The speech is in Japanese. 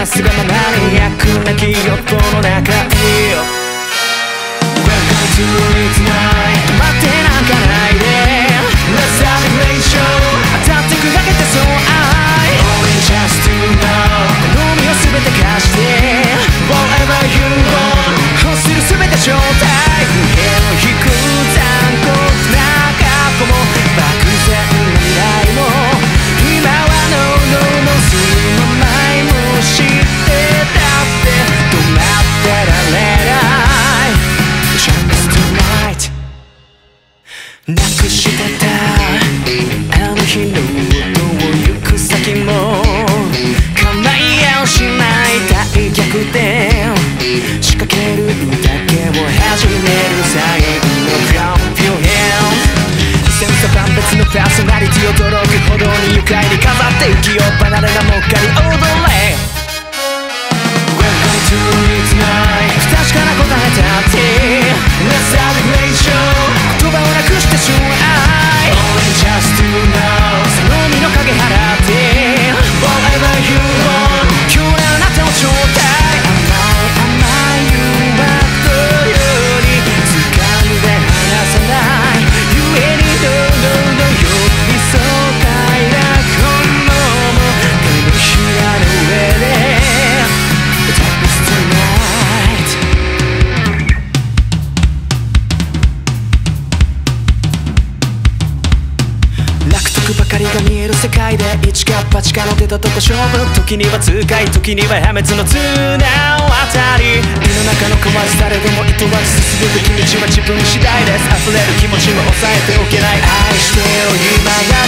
ないすな日の音を行く先も叶いやしない大逆転仕掛けるだけを始める最後の Clap your hands 千差万別のパーソナリティを届くほどに愉快に飾って浮世離れなもっかりが見える世界で一か八かのたとこ勝負時には痛快時には破滅の綱渡り。胃の中の壊し誰でもとわず進むべき道は自分次第です。溢れる気持ちも抑えておけない。愛してよ今が。